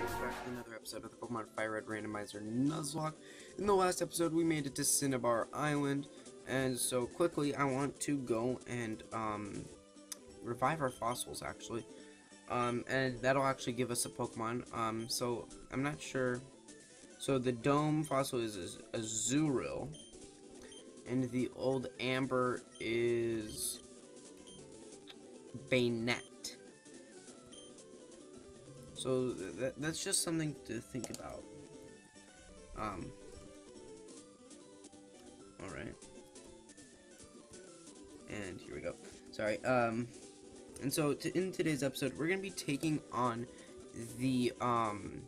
back to another episode of the Pokemon Fire Red Randomizer Nuzlocke. In the last episode, we made it to Cinnabar Island, and so quickly, I want to go and um, revive our fossils, actually. Um, and that'll actually give us a Pokemon. Um, so I'm not sure. So the Dome fossil is a Azurill, and the Old Amber is Banette. So th that's just something to think about. Um. All right. And here we go. Sorry. Um. And so in today's episode, we're gonna be taking on the um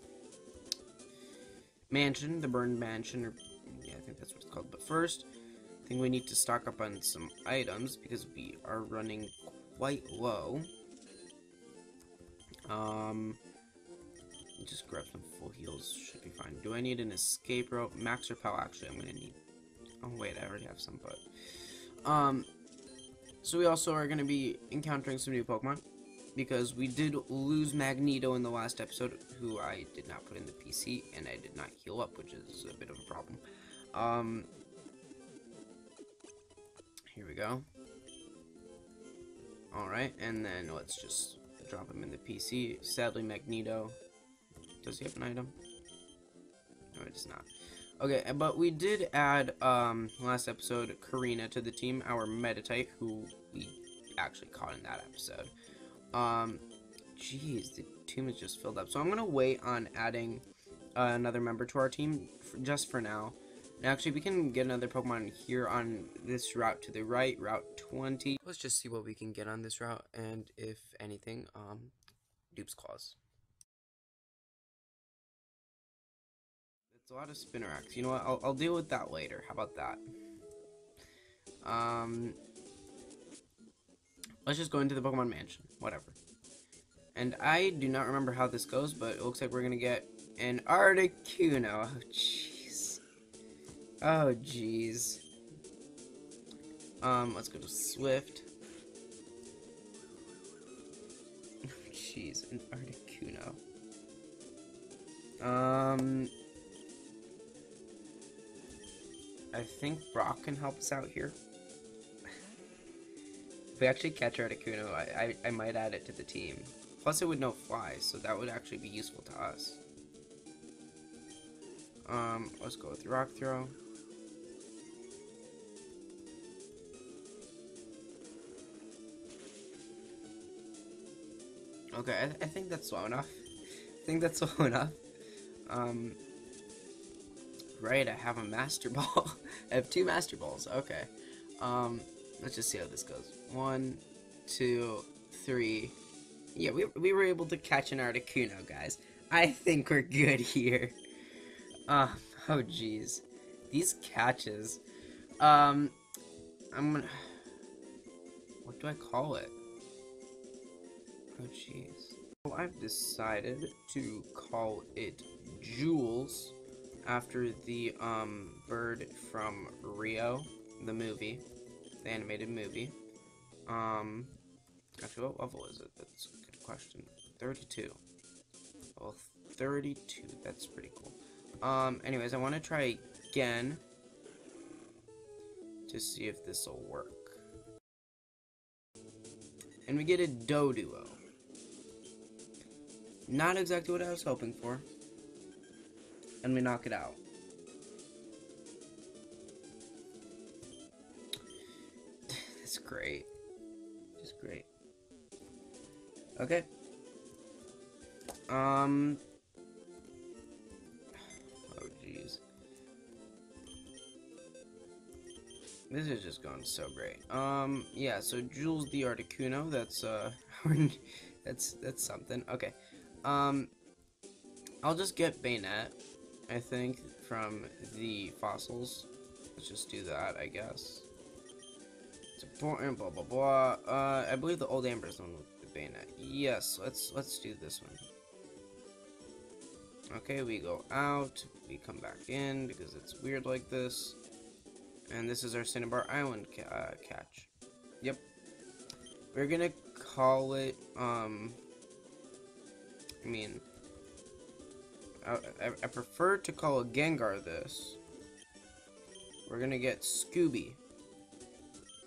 mansion, the burned mansion, or yeah, I think that's what it's called. But first, I think we need to stock up on some items because we are running quite low. Um just grab some full heals, should be fine. Do I need an escape rope? Max repel, actually, I'm gonna need... Oh, wait, I already have some, but... Um, so we also are gonna be encountering some new Pokemon, because we did lose Magneto in the last episode, who I did not put in the PC, and I did not heal up, which is a bit of a problem. Um, here we go. Alright, and then let's just drop him in the PC. Sadly, Magneto does he have an item? No, it does not. Okay, but we did add, um, last episode, Karina to the team, our Meditite, who we actually caught in that episode. Um, jeez, the team is just filled up. So I'm going to wait on adding uh, another member to our team, for, just for now. And actually, we can get another Pokemon here on this route to the right, Route 20. Let's just see what we can get on this route, and if anything, um, Dupe's Claws. A lot of Spinarak. You know what? I'll, I'll deal with that later. How about that? Um, let's just go into the Pokemon Mansion. Whatever. And I do not remember how this goes, but it looks like we're to get an Articuno. Oh, jeez. Oh, jeez. Um, let's go to Swift. Jeez, an Articuno. Um, I think Brock can help us out here. if we actually catch Articuno, I, I, I might add it to the team. Plus it would know Fly, so that would actually be useful to us. Um, let's go with Rock Throw. Okay, I, I think that's slow enough. I think that's slow enough. Um, right, I have a Master Ball. I have two Master Balls. Okay. Um, let's just see how this goes. One, two, three. Yeah, we, we were able to catch an Articuno, guys. I think we're good here. Uh, oh, jeez. These catches. Um, I'm gonna... What do I call it? Oh, jeez. Well, I've decided to call it Jules after the um, bird from Rio, the movie, the animated movie. Um, actually, what level is it? That's a good question. 32. Well, 32. That's pretty cool. Um, anyways, I want to try again to see if this will work. And we get a Doduo. Not exactly what I was hoping for and we knock it out. That's great. Just great. Okay. Um. Oh, jeez. This is just going so great. Um, yeah, so Jules the Articuno, that's, uh, that's, that's something. Okay. Um, I'll just get Banette. I think, from the fossils. Let's just do that, I guess. It's important, blah, blah, blah. Uh, I believe the old Amber is the one with the bayonet. Yes, let's, let's do this one. Okay, we go out, we come back in, because it's weird like this. And this is our Cinnabar Island ca uh, catch. Yep. We're gonna call it, um... I mean, I, I, prefer to call a Gengar this. We're gonna get Scooby.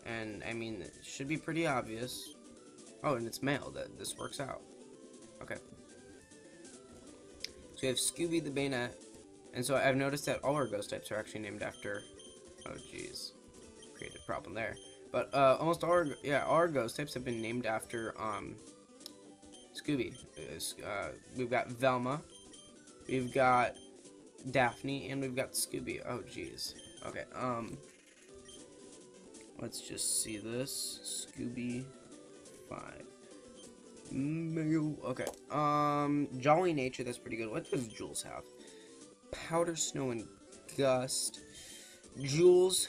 And, I mean, it should be pretty obvious. Oh, and it's male. That This works out. Okay. So we have Scooby the Banette. And so I've noticed that all our ghost types are actually named after... Oh, jeez. Created a problem there. But, uh, almost all our... Yeah, all our ghost types have been named after, um... Scooby. Uh, we've got Velma. We've got Daphne. And we've got Scooby. Oh, jeez. Okay, um... Let's just see this. Scooby 5. Male. Okay. Um, Jolly Nature, that's pretty good. What does Jules have? Powder, Snow, and Gust. Jules,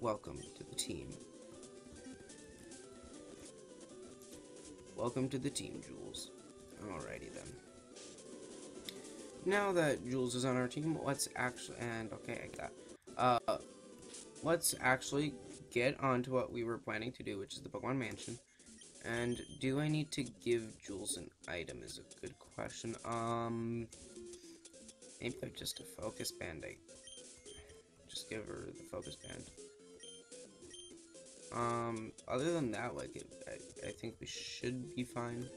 welcome to the team. Welcome to the team, Jules. Alrighty then. Now that Jules is on our team, let's actually, and okay, I got, uh, let's actually get on to what we were planning to do, which is the Pokemon Mansion. And do I need to give Jules an item is a good question. Um, maybe just a focus band. I just give her the focus band. Um, other than that, like, it, I, I think we should be fine.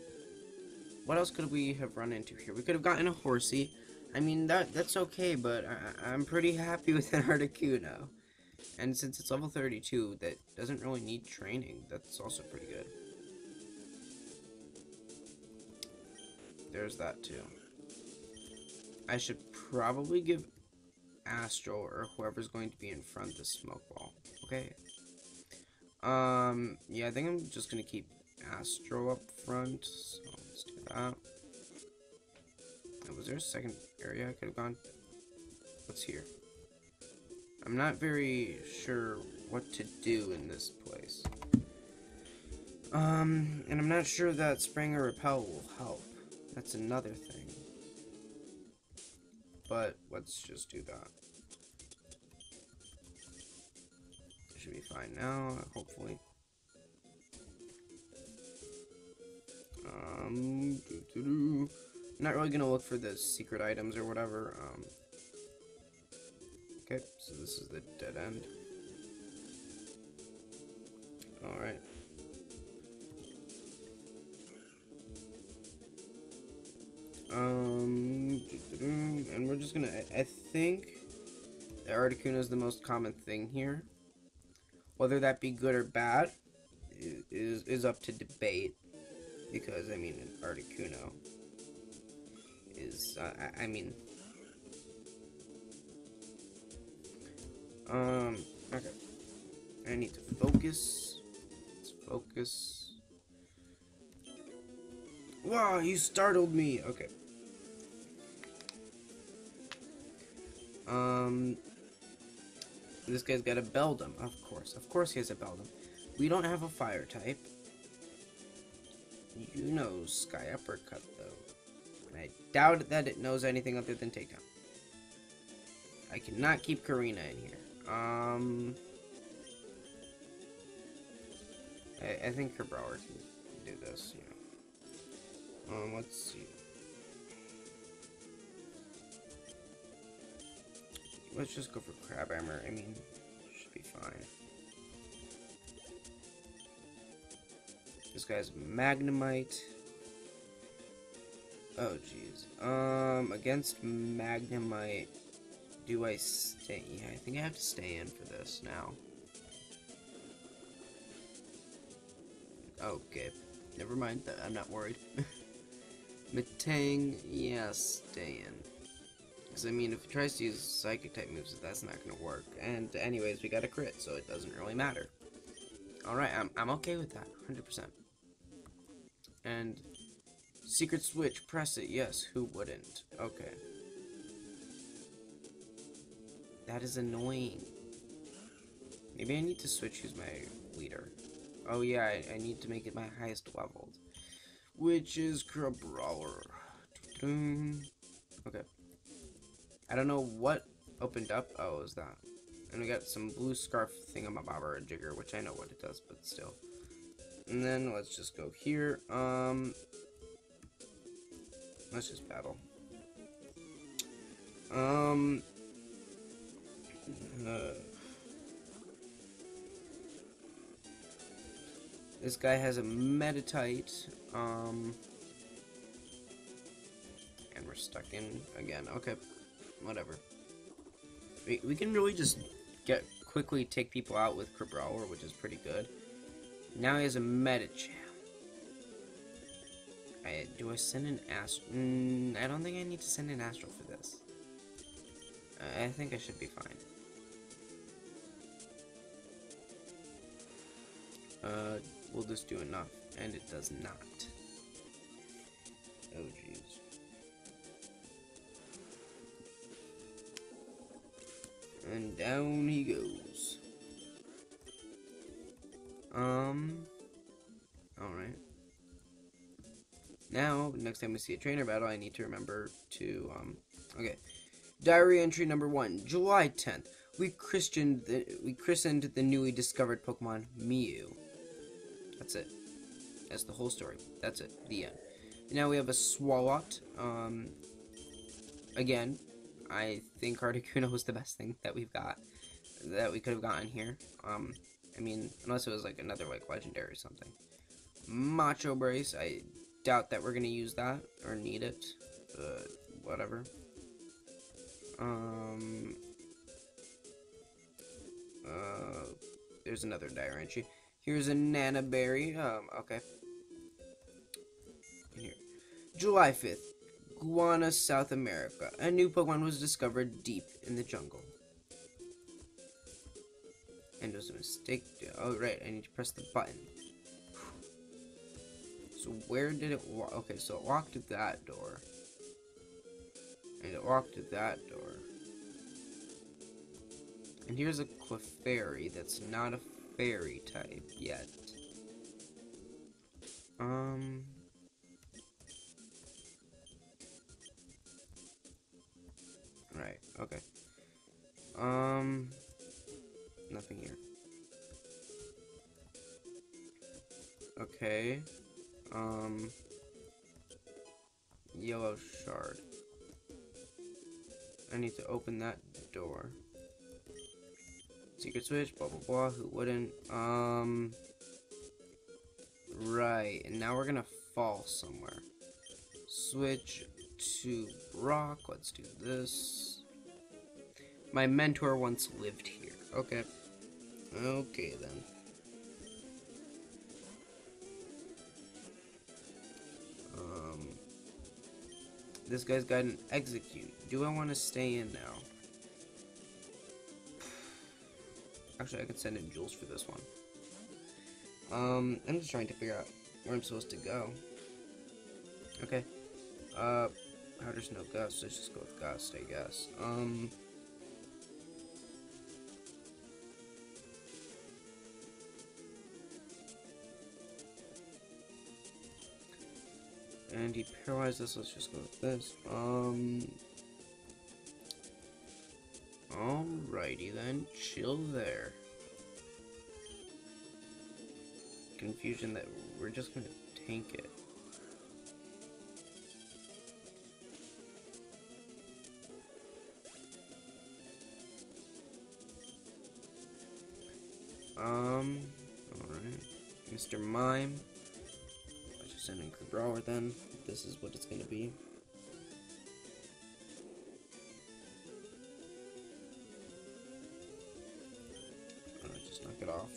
What else could we have run into here? We could have gotten a Horsey. I mean, that that's okay, but I, I'm pretty happy with an Articuno. And since it's level 32, that doesn't really need training. That's also pretty good. There's that too. I should probably give Astro or whoever's going to be in front the smoke ball. Okay. Um, yeah, I think I'm just gonna keep Astro up front. So was there a second area I could have gone? What's here? I'm not very sure what to do in this place. Um, and I'm not sure that Spring or Repel will help. That's another thing. But let's just do that. Should be fine now, hopefully. Um, doo -doo -doo. not really gonna look for the secret items or whatever. Um, okay, so this is the dead end. Alright. Um, and we're just gonna, I think the Articuno is the most common thing here. Whether that be good or bad is, is up to debate. Because, I mean, an Articuno is, uh, I, I mean, um, okay. I need to focus. Let's focus. Wow, you startled me. Okay. Um, this guy's got a Beldum, of course. Of course he has a Beldum. We don't have a fire type. You know Sky Uppercut, though. And I doubt that it knows anything other than Takedown. I cannot keep Karina in here. Um... I, I think Crabrawler can do this, you know. Um, let's see. Let's just go for Crabhammer. I mean, should be fine. This guy's Magnemite. Oh, jeez. Um, against Magnemite, do I stay? Yeah, I think I have to stay in for this now. Okay. Never mind. I'm not worried. Metang, yeah, stay in. Because, I mean, if it tries to use Psychic type moves, that's not going to work. And, anyways, we got a crit, so it doesn't really matter. Alright, I'm, I'm okay with that. 100%. And, Secret Switch, press it. Yes, who wouldn't? Okay. That is annoying. Maybe I need to switch who's my leader. Oh yeah, I, I need to make it my highest leveled. Which is Crabrawler. Okay. I don't know what opened up. Oh, is that? And we got some blue scarf thingamabobber jigger, which I know what it does, but still. And then let's just go here. Um, let's just battle. Um. Uh, this guy has a Meditite. Um. And we're stuck in again. Okay. Whatever. We, we can really just get quickly take people out with Crabrawler, which is pretty good. Now he has a Medicham. I, do I send an Astro? Mm, I don't think I need to send an Astro for this. I think I should be fine. Uh, will this do enough? And it does not. Oh, jeez. And down he goes. Um. Alright. Now, next time we see a trainer battle, I need to remember to, um, okay. Diary entry number one, July 10th. We christened the, we christened the newly discovered Pokemon Mew. That's it. That's the whole story. That's it. The end. Now we have a Swalot. Um, again, I think Articuno was the best thing that we've got, that we could have gotten here. Um, I mean, unless it was like another like legendary or something. Macho Brace, I doubt that we're gonna use that or need it. Whatever. Um. Uh, there's another dire entry. Here's a Nana Berry. Um, okay. Here. July 5th. Guyana, South America. A new Pokemon was discovered deep in the jungle. And was a mistake. Oh, right. I need to press the button. So where did it walk? Okay, so it walked to that door. And it walked to that door. And here's a Clefairy that's not a fairy type yet. Um... Right, okay. Um... Nothing here. Okay. Um... Yellow shard. I need to open that door. Secret switch, blah blah blah, who wouldn't? Um Right, and now we're gonna fall somewhere. Switch to rock, let's do this. My mentor once lived here. Okay. Okay then. Um This guy's got an execute. Do I want to stay in now? Actually, I could send in Jules for this one. Um, I'm just trying to figure out where I'm supposed to go. Okay. Uh, how there's no Gust, let's just go with Gust, I guess. Um... And he paralyzed us, let's just go with this. Um... Alrighty then, chill there. Confusion that we're just gonna tank it. Um, alright. Mr. Mime. Let's just send in Crabrawler then. This is what it's gonna be. Uh, just knock it off.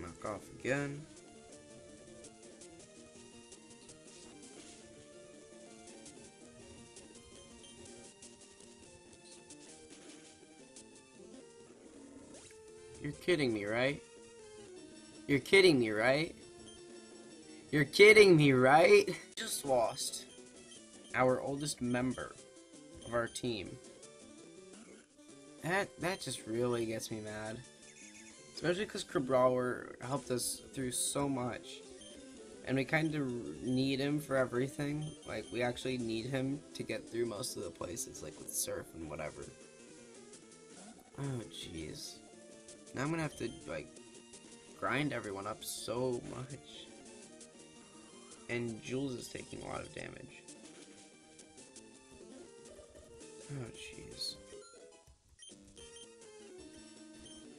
Knock off again. Kidding me, right? You're kidding me, right? You're kidding me, right? Just lost our oldest member of our team. That that just really gets me mad. Especially because Crabrawler helped us through so much. And we kind of need him for everything. Like, we actually need him to get through most of the places, like with Surf and whatever. Oh, jeez. Now I'm gonna have to, like, grind everyone up so much. And Jules is taking a lot of damage. Oh, jeez.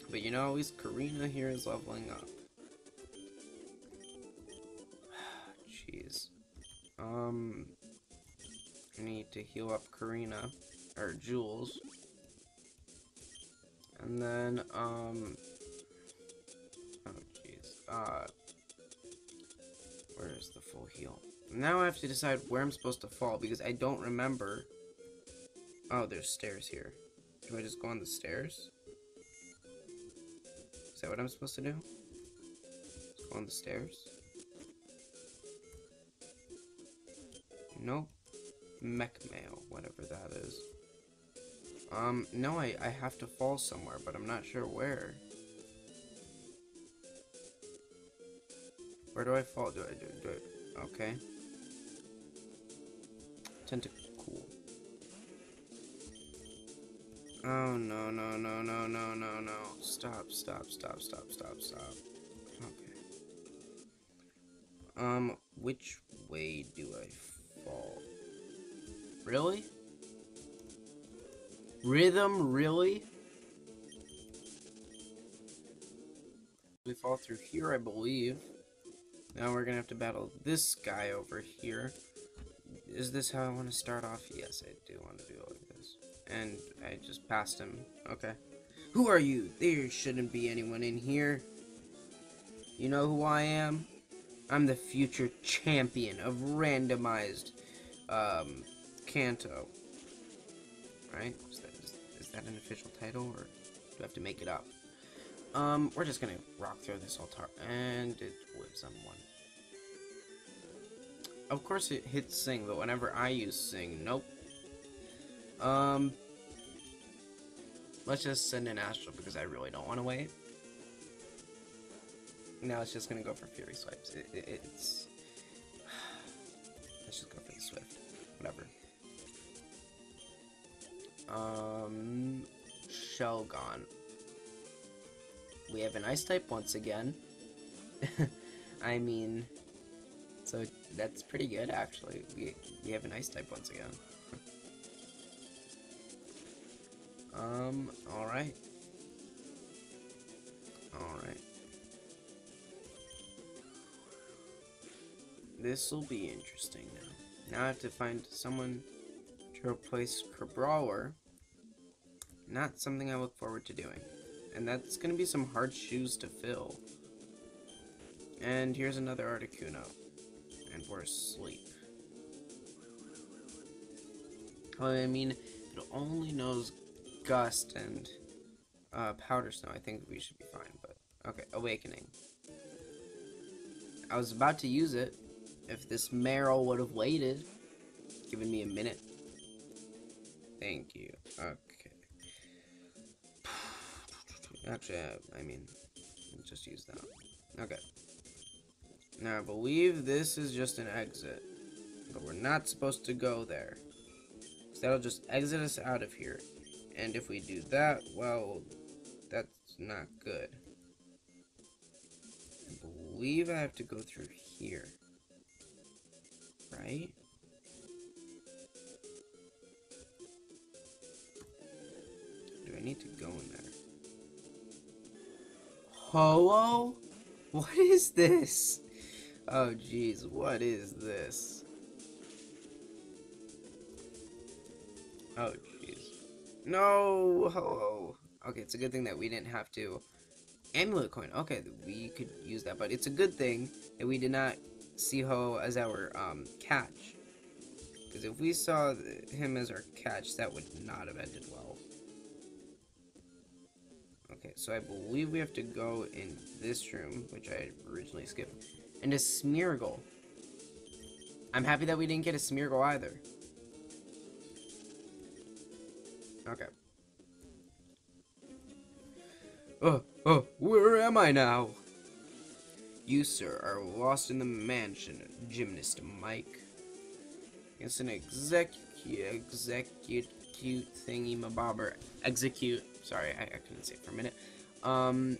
But you know, at least Karina here is leveling up. Jeez. Um, I need to heal up Karina, or Jules. And then, um, oh jeez, uh, where is the full heal? Now I have to decide where I'm supposed to fall because I don't remember. Oh, there's stairs here. Do I just go on the stairs? Is that what I'm supposed to do? Just go on the stairs? Nope. Mech mail, whatever that is. Um, no, I, I have to fall somewhere, but I'm not sure where. Where do I fall? Do I do, do it? Okay. Tentacool. Oh no no no no no no no! Stop stop stop stop stop stop. Okay. Um, which way do I fall? Really? Rhythm, really? We fall through here, I believe. Now we're gonna have to battle this guy over here. Is this how I want to start off? Yes, I do want to do it like this. And I just passed him. Okay. Who are you? There shouldn't be anyone in here. You know who I am? I'm the future champion of randomized um, Kanto. Right? That, that an official title, or do I have to make it up? Um, we're just gonna rock through this altar, and it whips on one. Of course it hits sing, but whenever I use sing, nope. Um, let's just send an Astro because I really don't want to wait. Now it's just gonna go for fury swipes. It, it, it's let's just go for the swift, whatever. Um, Shelgon. We have an ice type once again. I mean, so that's pretty good actually. We we have an ice type once again. um, all right. All right. This will be interesting now. Now I have to find someone to replace Crabrawler. Not something I look forward to doing. And that's going to be some hard shoes to fill. And here's another Articuno. And we're asleep. I mean, it only knows Gust and uh, Powder Snow. I think we should be fine, but... Okay, Awakening. I was about to use it if this Meryl would have waited. Given me a minute. Thank you. Okay. Actually, I, mean, just use that. Okay. Now, I believe this is just an exit. But we're not supposed to go there. So that'll just exit us out of here. And if we do that, well, that's not good. I believe I have to go through here. Right? Need to go in there? Ho-Oh? What is this? Oh jeez, what is this? Oh jeez. No, Ho-Oh. Okay, it's a good thing that we didn't have to. Amulet coin. Okay, we could use that, but it's a good thing that we did not see Ho as our um, catch. Because if we saw him as our catch, that would not have ended well. Okay, so I believe we have to go in this room, which I originally skipped, and a Smeargle. I'm happy that we didn't get a Smeargle either. Okay. Oh, oh, where am I now? You, sir, are lost in the mansion, Gymnast Mike. It's an execute, execute thingy my mabobber. Execute. Sorry, I, I couldn't say for a minute. Um,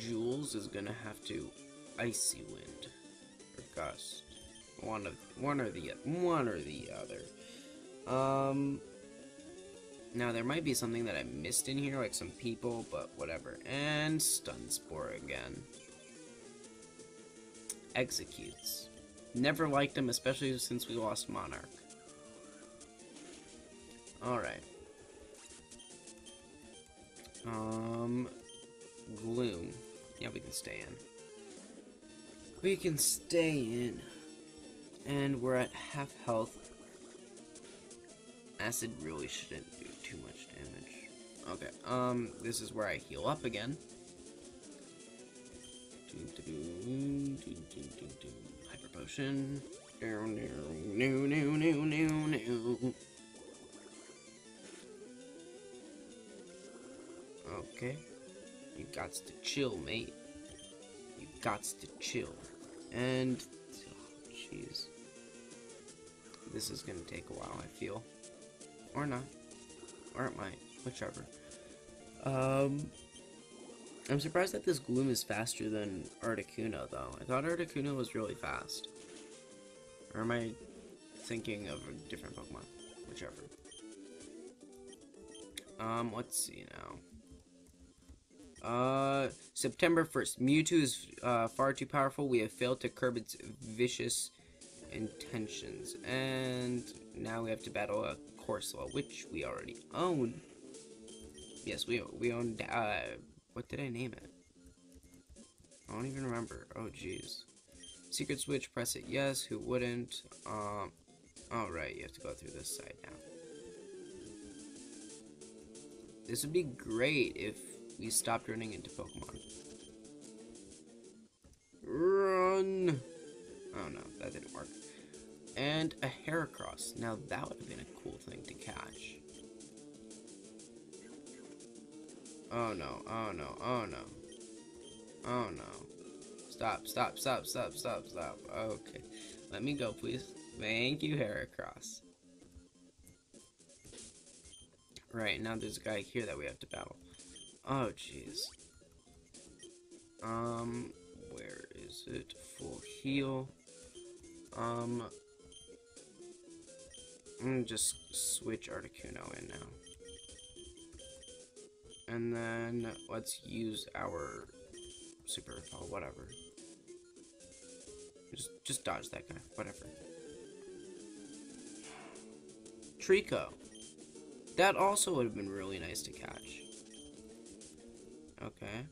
Jules is gonna have to Icy Wind. Gust. One of one or the one or the other. Um. Now there might be something that I missed in here, like some people, but whatever. And stun spore again. Executes. Never liked him, especially since we lost Monarch. Alright. Um, Gloom. Yeah, we can stay in. We can stay in. And we're at half health. Acid really shouldn't do too much damage. Okay, um, this is where I heal up again. Hyper potion. No, no, no, no, no, no. Okay. You got to chill, mate. You got to chill. And, oh, jeez. this is gonna take a while, I feel. Or not. Or it might. Whichever. Um, I'm surprised that this Gloom is faster than Articuno, though. I thought Articuno was really fast. Or am I thinking of a different Pokemon? Whichever. Um, let's see now. Uh, September 1st. Mewtwo is uh, far too powerful. We have failed to curb its vicious intentions. And now we have to battle a Corsola, which we already own. Yes, we we own. Uh, what did I name it? I don't even remember. Oh, jeez. Secret switch, press it yes. Who wouldn't? Um, alright, you have to go through this side now. This would be great if we stopped running into Pokemon. Run! Oh no, that didn't work. And a Heracross. Now that would have been a cool thing to catch. Oh no, oh no, oh no. Oh no. Stop, stop, stop, stop, stop, stop. Okay. Let me go, please. Thank you, Heracross. Right, now there's a guy here that we have to battle. Oh, jeez. Um, where is it? Full heal. Um, I'm gonna just switch Articuno in now. And then let's use our super oh, whatever. Just just dodge that guy, whatever. Treecko. That also would have been really nice to catch. Okay.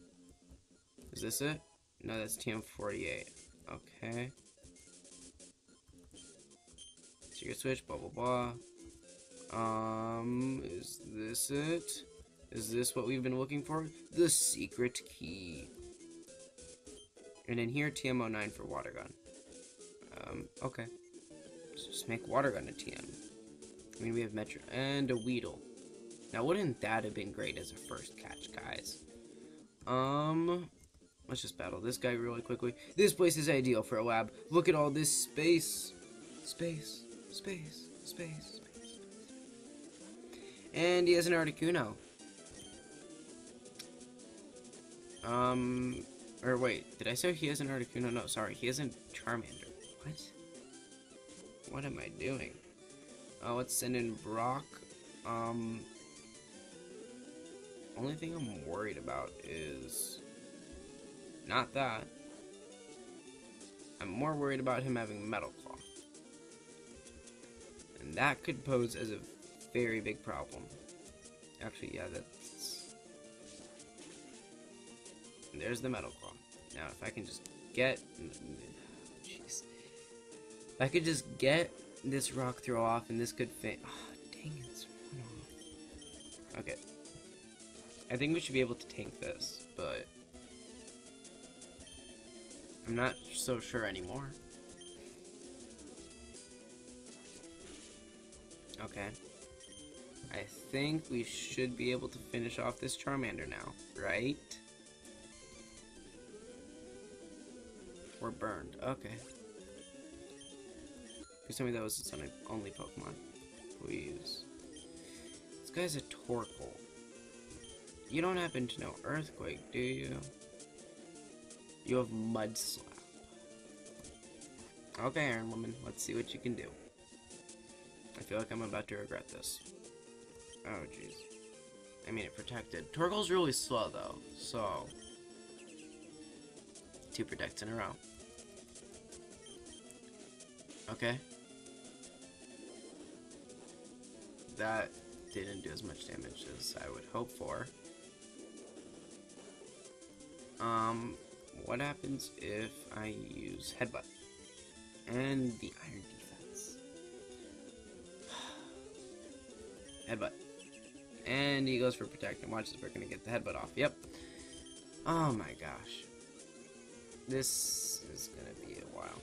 Is this it? No, that's TM48. Okay. Secret switch, blah blah blah. Um, is this it? Is this what we've been looking for? The secret key. And in here, TM09 for water gun. Um, okay. Let's just make water gun a TM. I mean, we have Metro and a Weedle. Now, wouldn't that have been great as a first catch, guys? Um, let's just battle this guy really quickly. This place is ideal for a lab. Look at all this space. Space, space, space, space. And he has an Articuno. Um, or wait, did I say he has an Articuno? No, sorry, he has a Charmander. What? What am I doing? Oh, let's send in Brock. Um, only thing I'm worried about is not that. I'm more worried about him having Metal Claw. And that could pose as a very big problem. Actually, yeah, that's... There's the Metal Claw. Now, if I can just get... Jeez. If I could just get this rock throw off and this could fit... Oh, dang it. Okay, I think we should be able to tank this, but I'm not so sure anymore. Okay. I think we should be able to finish off this Charmander now, right? We're burned. Okay. Please tell me that was its only Pokemon. Please. This guy's a Torkoal. You don't happen to know Earthquake, do you? You have Mud Slap. Okay, Iron Woman, let's see what you can do. I feel like I'm about to regret this. Oh, jeez. I mean, it protected. Torkoal's really slow, though, so... Two protects in a row. Okay. That didn't do as much damage as I would hope for. Um, what happens if I use Headbutt? And the Iron Defense. headbutt. And he goes for Protect, and watch watches we're gonna get the Headbutt off. Yep. Oh my gosh. This is gonna be a while.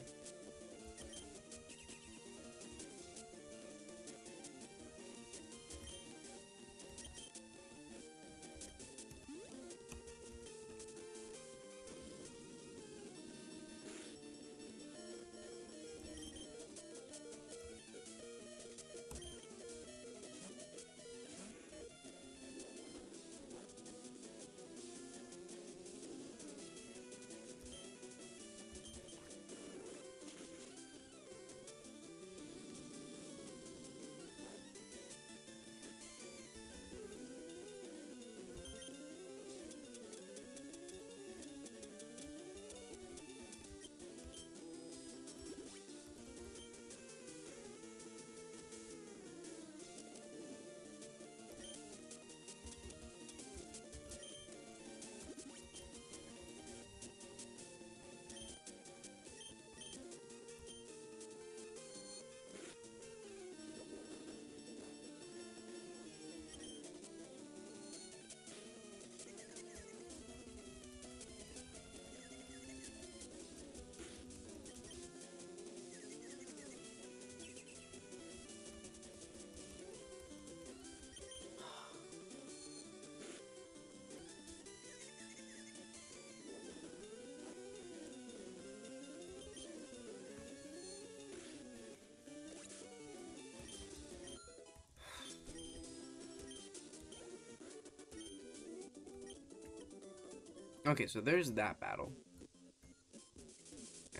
Okay, so there's that battle.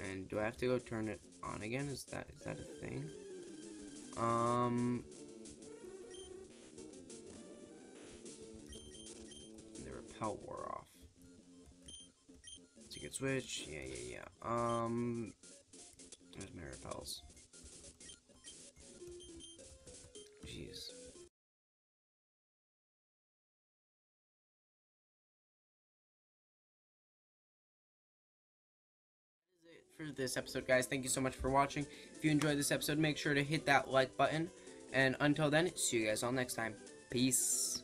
And do I have to go turn it on again? Is that is that a thing? Um the repel wore off. Ticket switch, yeah, yeah, yeah. Um there's my repels. This episode, guys. Thank you so much for watching. If you enjoyed this episode, make sure to hit that like button. And until then, see you guys all next time. Peace.